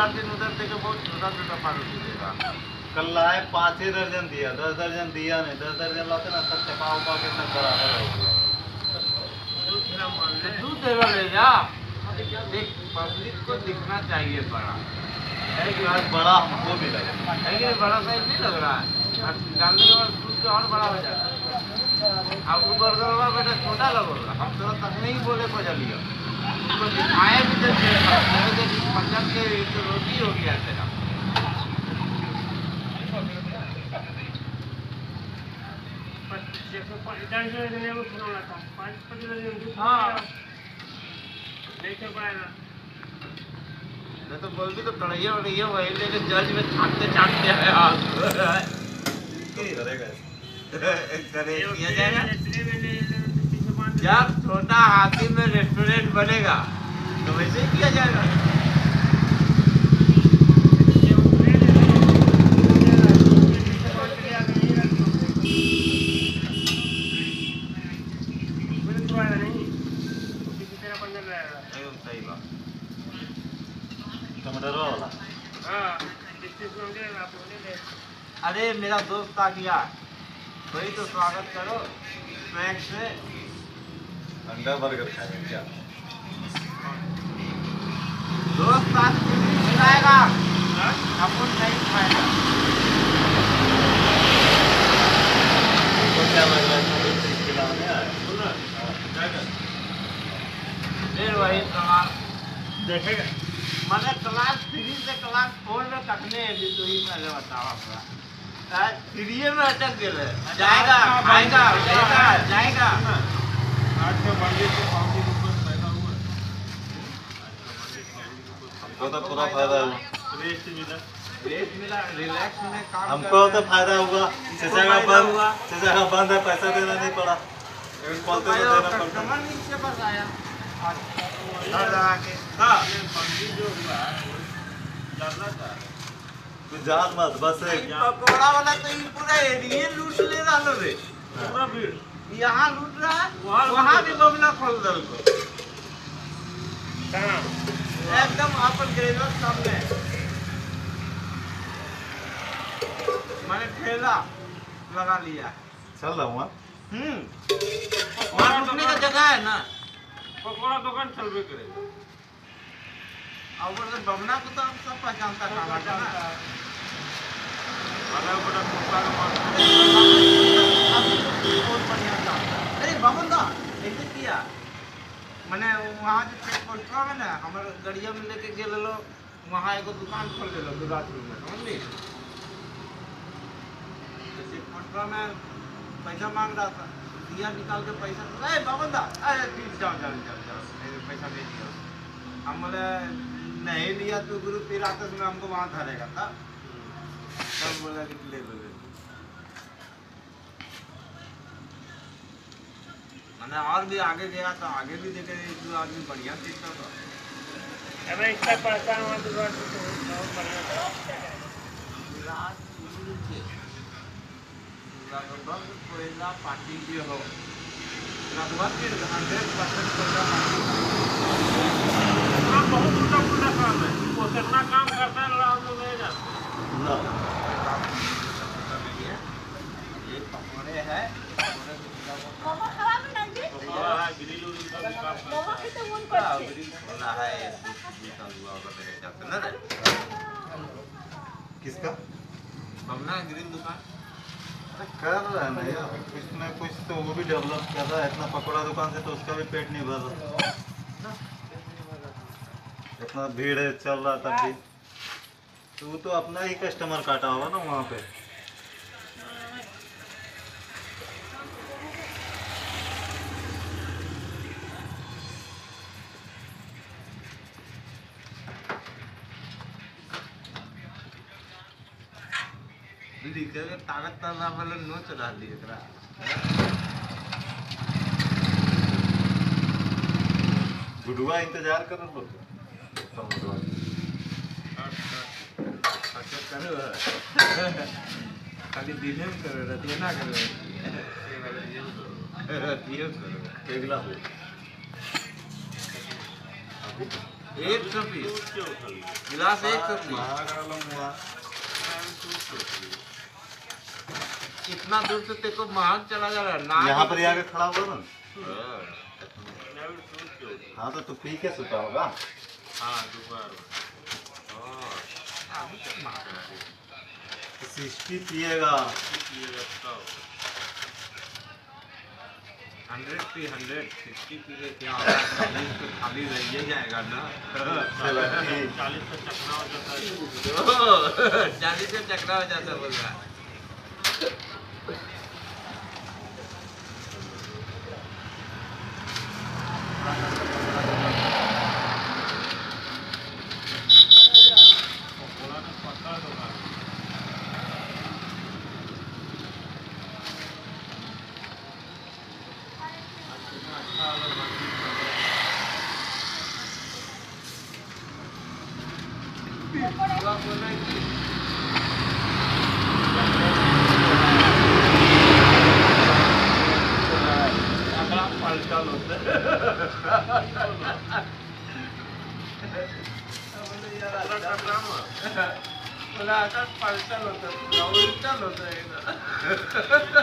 चार दिन उधर देखे बहुत छोटा छोटा मारूति देगा। कल लाए पाँच ही दर्जन दिया दस दर्जन दिया नहीं दस दर्जन लाते ना सब चपा उपा के सब बराबर तो तू तेरा ले जा। देख पब्लिक को दिखना चाहिए बड़ा। है कि आज बड़ा हमको भी लगा। है बड़ा साइज़ नहीं लग रहा है? डालने के बाद दूध और बड़ा हो जाता है। वो बर्गर वाला बेटा छोटा लगेगा हम तो तक नहीं बोले बजलियो उसको दिखाए भी तो पंजाब के तो रोटी हो। गया तेरा हाँ मैं तो बोल भी तो कढ़ैया वढ़ैया वही लेके जज में छाटते छाटते आए आप करेगा। करे किया जाएगा। जब छोटा हाथी में रेस्टोरेंट बनेगा तो वैसे ही किया जाएगा। अरे मेरा दोस्त आ गया। वही तो स्वागत करो स्नैक्स से अंडा बर्गर खाएँगे क्या? दोस्त अपन नहीं खाएगा। है? तो फिर वही सवाल देखेगा। मैंने क्लास थ्री से क्लास फोर में तकने अभी तो ही पहले बतावा पूरा थ्री में अटक गए जाएगा खाएगा जाएगा। जाएगा आठ सौ बाईस से पाँच सौ रुपये पैदा हुआ हमको तो पूरा फ़ायदा हुआ। रेस्ट मिला रेस्ट मिला रिलैक्स में काम हमको तो फ़ायदा हुआ। चचा का बंद हुआ। चचा का बंद है पैसा देना नहीं पड़ा। तो कस्टमर नीचे आया जान मत बस पकौड़ा वाला तो ये पूरा एरिया लूट ले रहा रे। पूरा भीड़। यहाँ लूट रहा है वहाँ भी लोग ना खोल दल को एकदम अपन ग्रेजुएट सामने मैंने ठेला लगा लिया। चल रहा हूँ हम्म। वहाँ रुकने का जगह है ना। पकौड़ा दुकान चलबे करेगा और उधर बमना को तो हम सब पहचानता खाना का ना अगर बड़ा कुत्ता का मांस बहुत बढ़िया था अरे बाबन दा ऐसे किया मैंने वहाँ जो चेक पोस्ट में ना हमारे गड़िया में लेके गेल लो वहाँ एगो दुकान खोल दिलो दुर्गापुर में समझली तो चेक पोस्ट में पैसा मांग रहा था दिया निकाल के पैसा अरे बाबन दा अरे प्लीज़ जाओ जाओ जाओ जाओ पैसा दे दिया हम बोले नहीं लिया तो गुरु फिर आते समय हमको वहाँ धरेगा था तब बोला कि ले लो ले लो मैंने और भी आगे गया तो आगे भी देखे एक दो आदमी बढ़िया दिखता था। इसका वहाँ तो बहुत बढ़िया था। विराट कोहली के लगभग कोयला पार्टी के हो। लगभग हंड्रेड परसेंट कोयला पार्टी काम बहुत उल्टा पुल्टा काम है। वो कितना काम करता है हम लोग नहीं जानते ये पकौड़े है। कर रहा है ना यार? कुछ कुछ तो वो भी डेवलप कर रहा है। इतना पकौड़ा दुकान से तो उसका भी पेट नहीं भर रहा। इतना भीड़ चल रहा था भी। तो वो तो अपना ही कस्टमर काटा होगा ना वहाँ पे। ताकत वाले नोच रहा ली एकरा गुडुआ इंतज़ार कर लो अच्छा खाली दिने में करो रतिया ना करो रतिया करो एक सौ पीस गिलास एक सौ मुळा इतना दूर से तेरे को महंग चला जा रहा है ना यहाँ पर आके खड़ा हुआ ना हाँ, हाँ तो तू पी के सुता होगा। हाँ दोपहर हाँ, सिक्सटी पिएगा। Hundred P hundred. Sixty P के क्या चालीस तो खाली रह ही जाएगा ना। चालीस का चकना हो जाता है। चालीस से चकरा हो जाता है बोल रहा है थोड़ा बोलना है कि चकना पलटा होता बोला आता पलटल होतं उलटल होतं एकदा.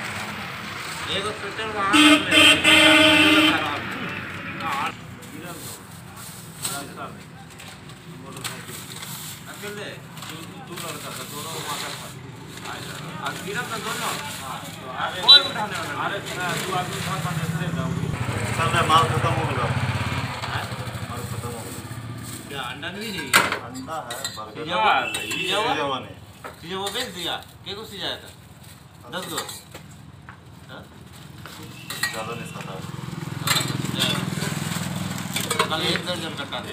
एगो स्वेटर वहाँ कर ले खराब हाँ, गिरल तो। दू दू लड़का था दोनों वहाँ का था अब गिरल तो दोनों हाँ, तो उठाने वाला अरे तू आदमी था कंडक्टर जाऊँगी चल रहा माल खत्म हो गया माल खत्म हो गया क्या अंडा नहीं चाहिए अंडा है बर्गर हुआ सिजा हुआ नहीं सिजा वो बेच दिया के को सिजाया था दस गो हाँ? ज़्यादा नहीं खाता कल एक दर्जन कट्टा दे